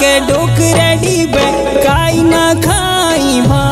के डोकरे बे काई ना खाई भा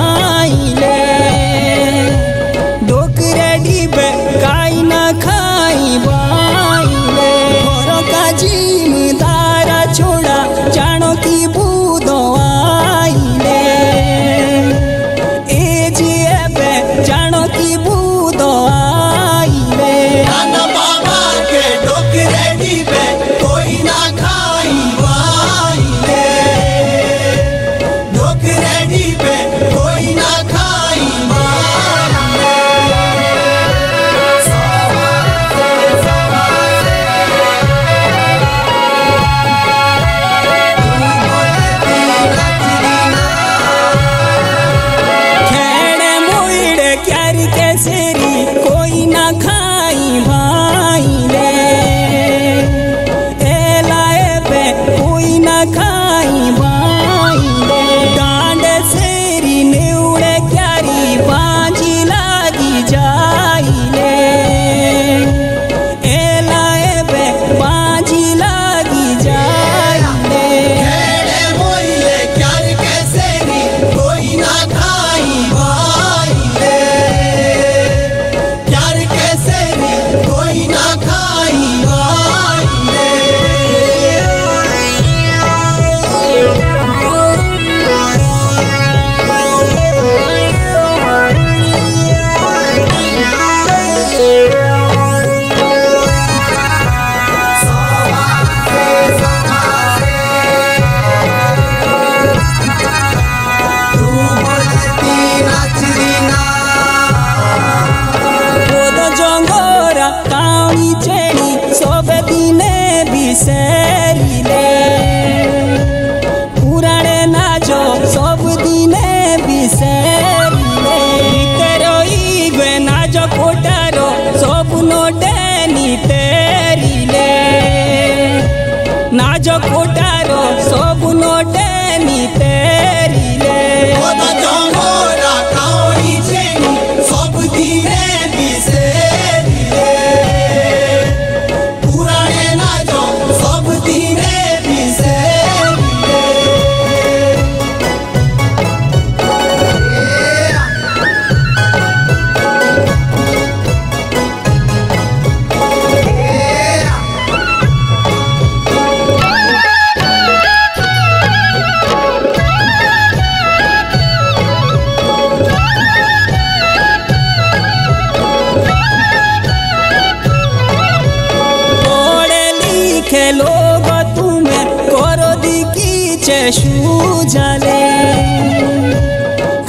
নিচে সুজালে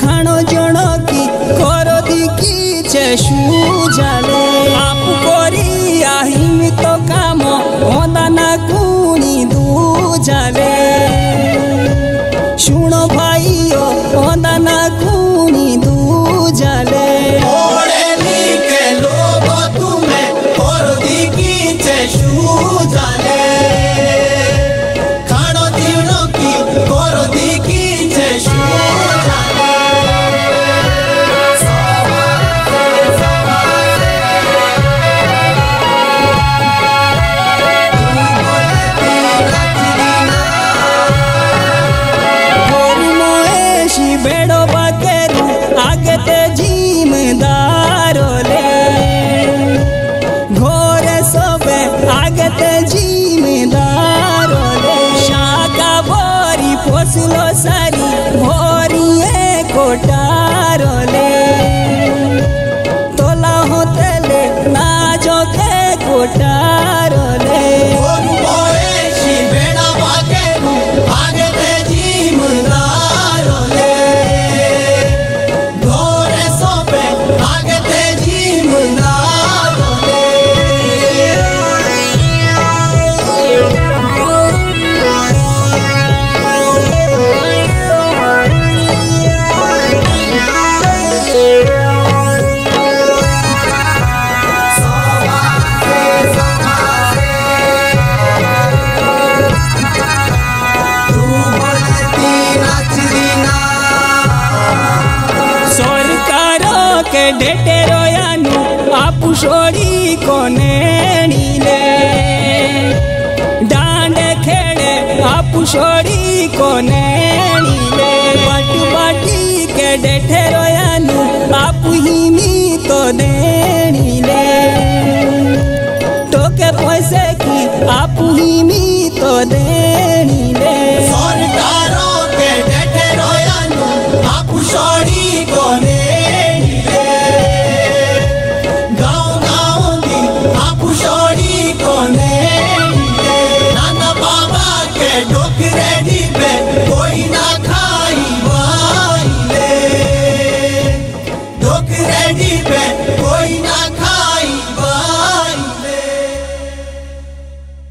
খানো জনকি কর দিকিছে সুজালে আপ করিয়া হিমিত কাম মদানা কুনি দুজালে कोटारो ઢેટેરોયાનું આપું છોડી કોને નીલે દાંડ ખેડે આપું છોડી કોને નીલે પાટુ પાટી કે ઢેટેરોયાનું આપું હિમી તો દેણી